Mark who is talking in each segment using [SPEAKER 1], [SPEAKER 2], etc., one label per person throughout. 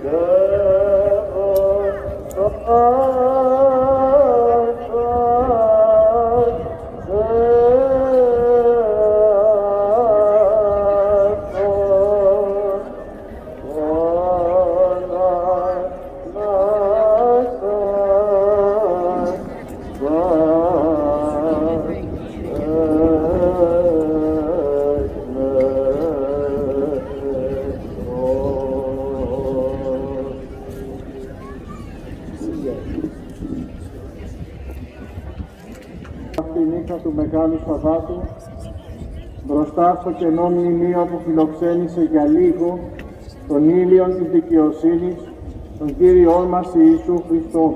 [SPEAKER 1] Oh, oh, oh. Αυτή η νύχτα του Μεγάλου Σαββάτου μπροστά στο κενό μνημείο που φιλοξένησε για λίγο τον ήλιο της δικαιοσύνης, τον Κύριό μας Ιησού Χριστό.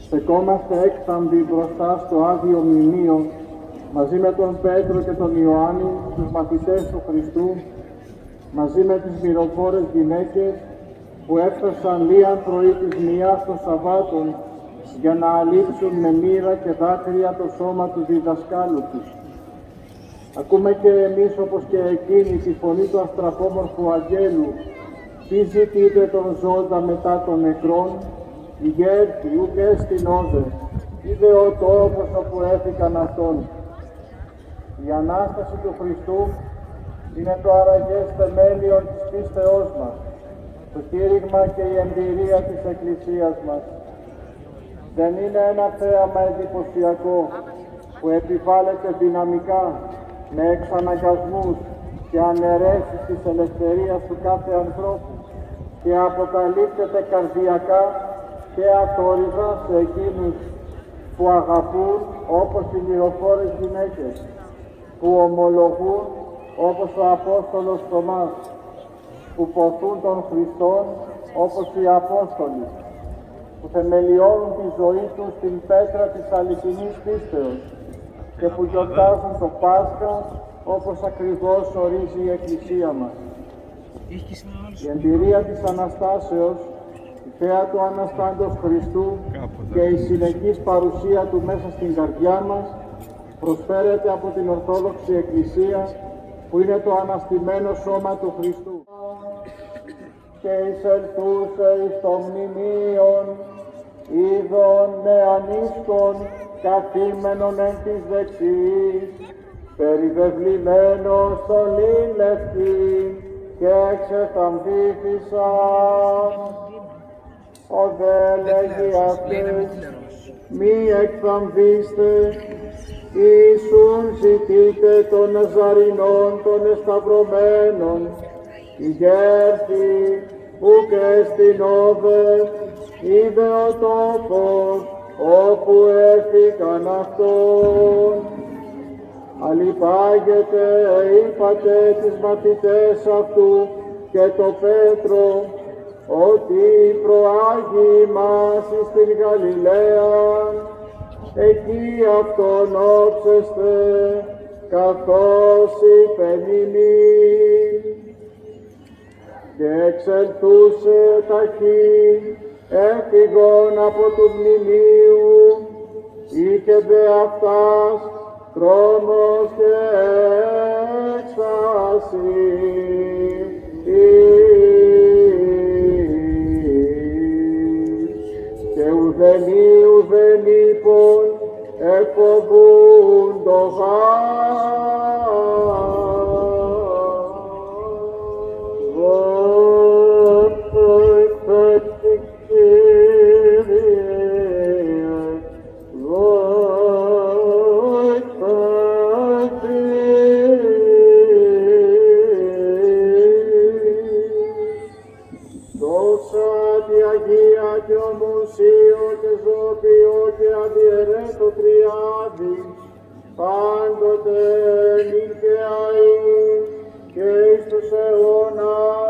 [SPEAKER 1] Στεκόμαστε έκθαμβοι μπροστά στο Άδειο Μνημείο μαζί με τον Πέτρο και τον Ιωάννη, τους μαθητές του Χριστού, μαζί με τις μυροφόρες γυναίκες που έφτασαν λίαν πρωί της μιας των Σαββάτων για να αλείψουν με μοίρα και δάκρυα το σώμα του διδασκάλου τους. Ακούμε και εμείς όπως και εκείνη τη φωνή του αστραπόμορφου αγγέλου τι ζητείτε τον ζώντα μετά των νεκρών, η γέρτη ουκ στην όδε, είδε ο τόπος όπου έφυγαν αυτόν. Η Ανάσταση του Χριστού είναι το αραγές θεμέλιο της πίστεώς μας, το κήρυγμα και η εμπειρία της Εκκλησίας μας. Δεν είναι ένα θέαμα εντυπωσιακό που επιβάλλεται δυναμικά με εξαναγκασμούς και αναιρέσεις της ελευθερίας του κάθε ανθρώπου και αποκαλύπτεται καρδιακά και αθόρυβα σε εκείνους που αγαπούν όπως οι μυροφόρες γυναίκες, που ομολογούν όπως ο Απόστολος Θωμάς, που ποθούν τον Χριστόν όπως οι Απόστολοι, που θεμελιώνουν τη ζωή τους στην πέτρα της αληθινής πίστεως και που γιορτάζουν το Πάσχα όπως ακριβώς ορίζει η Εκκλησία μας. Η εμπειρία της Αναστάσεως, η θέα του Αναστάντος Χριστού και η συνεχής παρουσία του μέσα στην καρδιά μας προσφέρεται από την Ορθόδοξη Εκκλησία που είναι το αναστημένο σώμα του Χριστού και εισελθούσε εις το μνημείον είδων νεανίσκων καθήμενον εν της δεξής περιβεβλημένος στολήν λευκή και εξεθαμβήθησαν ο δε λέγει αυτές μη εκθαμβήστε Ιησούν ζητείτε των Ναζαρινών των εσταυρωμένων η γέρθη που και στην όδε είδε ο τόπος όπου έφυγαν αυτόν. Αλυπάγεται, είπατε τις μαθητές αυτού και το Πέτρο, ότι προάγει μας στην Γαλιλαία, εκεί αυτόν όψεστε, καθώς υπενημή. Και εξελθούσε ταχύ, έφυγον από του μνημείου, είχε δε αυτάς τρόμος και έξαση. Και ουδενή ουδενήπων εφοβούν το Δόξα Αγία και ομοσίο και ζωοποιό και αδιαιρέτω τριάδι, πάντοτε νυν και αΐ και εις τους αιώνας